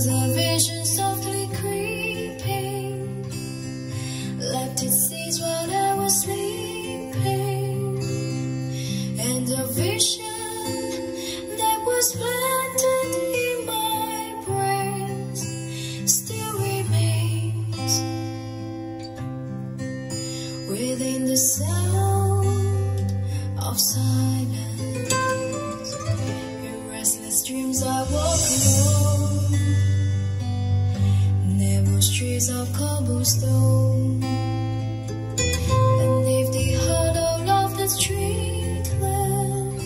because a vision softly creeping left its while I was sleeping. And a vision that was planted in my brain still remains. Within the sound of silence streets of cobblestone. Beneath the hollow of the street lamp,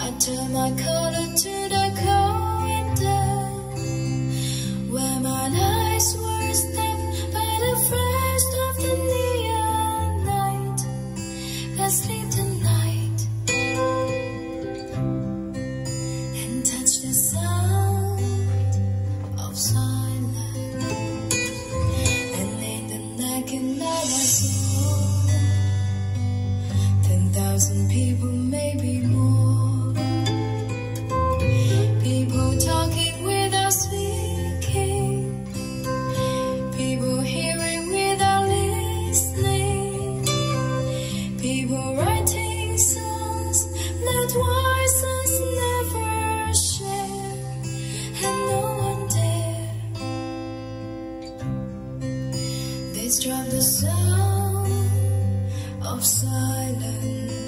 I turn my color to the corridor, where my eyes were stabbed by the flash of the neon light. I sleep thousand people, maybe more. People talking without speaking. People hearing without listening. People writing songs that voices never share, and no one dare. They struck the sound of silence.